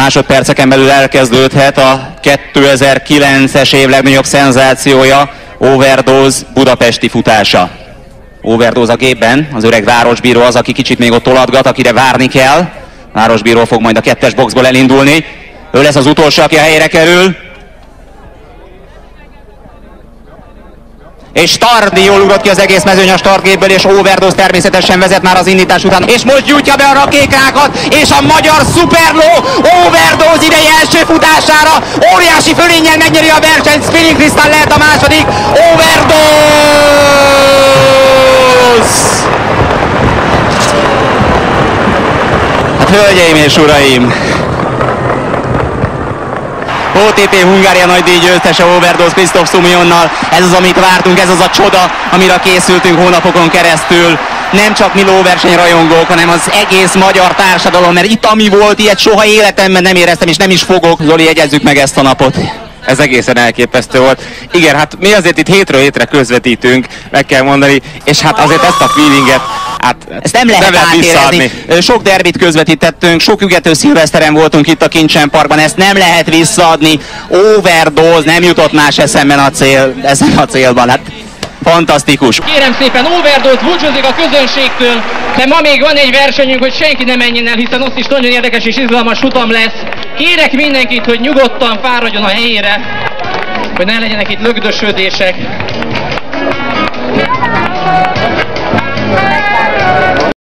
Másodperceken belül elkezdődhet a 2009-es év legnagyobb szenzációja, Overdose budapesti futása. Overdose a gépben, az öreg városbíró az, aki kicsit még ott tolatgat, akire várni kell. Városbíró fog majd a kettes boxból elindulni. Ő lesz az utolsó, aki a helyre kerül. És Stardi jól ugrott ki az egész mezőny a startgépből, és Overdose természetesen vezet már az indítás után, és most gyújtja be a rakékákat, és a magyar szuperló Overdose idei első futására óriási fölénnyel megnyeri a versenyt, Spinning Crystal lehet a második, Overdose! Hát hölgyeim és uraim, OTP Hungária nagy díj győztese Overdose Krisztof Szumionnal. Ez az, amit vártunk, ez az a csoda, amire készültünk hónapokon keresztül. Nem csak mi lóversenyrajongók, hanem az egész magyar társadalom, mert itt ami volt, ilyet soha életemben nem éreztem, és nem is fogok. Zoli, jegyezzük meg ezt a napot ez egészen elképesztő volt. Igen, hát mi azért itt hétről hétre közvetítünk, meg kell mondani, és hát azért ezt a feelinget Hát, ezt nem lehet, nem lehet átérezni. Sok derbit közvetítettünk, sok ügető szilveszteren voltunk itt a Kincsen Parkban, ezt nem lehet visszaadni. Overdose, nem jutott más eszemben a cél, ezen a célban. Hát fantasztikus. Kérem szépen, Overdose búcsúzik a közönségtől, de ma még van egy versenyünk, hogy senki nem menjen el, hiszen ott is nagyon érdekes és izgalmas futam lesz. Kérek mindenkit, hogy nyugodtan fáradjon a helyére, hogy ne legyenek itt lögdösödések.